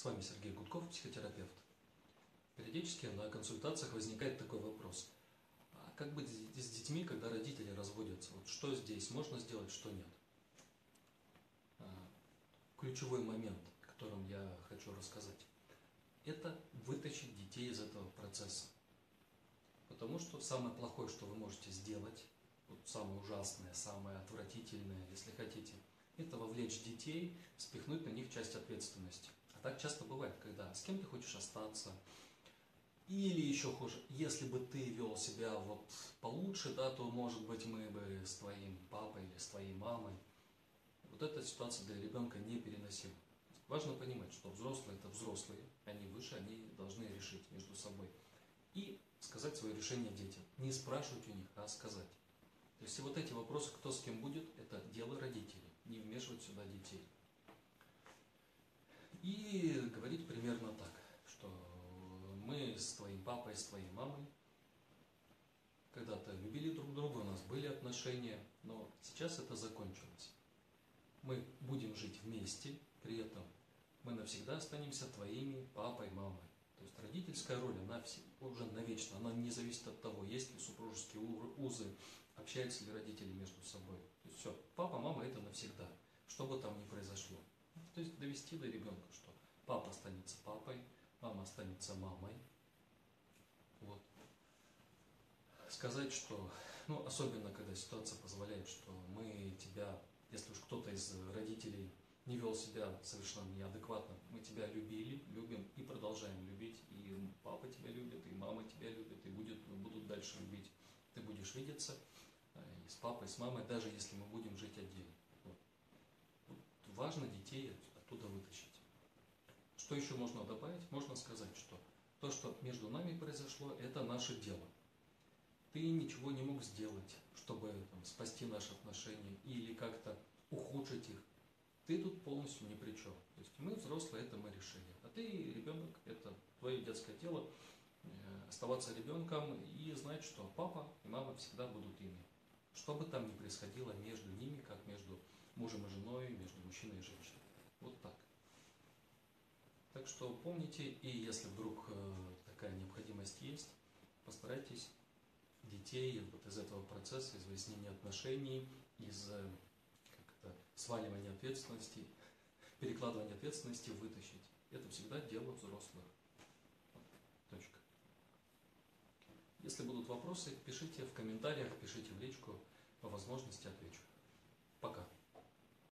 С вами Сергей Гудков, психотерапевт. Периодически на консультациях возникает такой вопрос. А как быть с детьми, когда родители разводятся? Вот что здесь можно сделать, что нет? А, ключевой момент, о котором я хочу рассказать, это вытащить детей из этого процесса. Потому что самое плохое, что вы можете сделать, вот самое ужасное, самое отвратительное, если хотите, это вовлечь детей, спихнуть на них часть ответственности. Так часто бывает, когда с кем ты хочешь остаться, или еще хуже, если бы ты вел себя вот получше, да, то, может быть, мы бы с твоим папой или с твоей мамой. Вот эта ситуация для ребенка непереносима. Важно понимать, что взрослые – это взрослые, они выше, они должны решить между собой. И сказать свое решение детям. Не спрашивать у них, а сказать. То есть вот эти вопросы, кто с кем будет, это дело родителей. Не вмешивать сюда детей. И говорить примерно так, что мы с твоим папой, с твоей мамой когда-то любили друг друга, у нас были отношения, но сейчас это закончилось. Мы будем жить вместе, при этом мы навсегда останемся твоими папой, мамой. То есть родительская роль, она уже навечно, она не зависит от того, есть ли супружеские узы, общаются ли родители между собой. То есть все, папа, мама это навсегда, что бы там ни произошло. То есть довести до ребенка, что папа останется папой, мама останется мамой. Вот. Сказать, что, ну, особенно когда ситуация позволяет, что мы тебя, если уж кто-то из родителей не вел себя совершенно неадекватно. Мы тебя любили, любим и продолжаем любить. И папа тебя любит, и мама тебя любит, и будет, будут дальше любить. Ты будешь видеться э, и с папой, и с мамой, даже если мы будем жить отдельно. Вот. Важно детей оттуда вытащить. Что еще можно добавить? Можно сказать, что то, что между нами произошло, это наше дело. Ты ничего не мог сделать, чтобы там, спасти наши отношения или как-то ухудшить их. Ты тут полностью ни при чем. То есть мы взрослые, это мы решили. А ты ребенок, это твое детское дело, э, оставаться ребенком и знать, что папа и мама всегда будут ими. Что бы там ни происходило между ними, как между мужем и женой, между мужчиной и женщиной. Вот так. Так что помните, и если вдруг э, такая необходимость есть, постарайтесь детей вот из этого процесса, из выяснения отношений, из э, сваливания ответственности, перекладывания ответственности вытащить. Это всегда дело взрослых. Точка. Если будут вопросы, пишите в комментариях, пишите в личку, по возможности отвечу.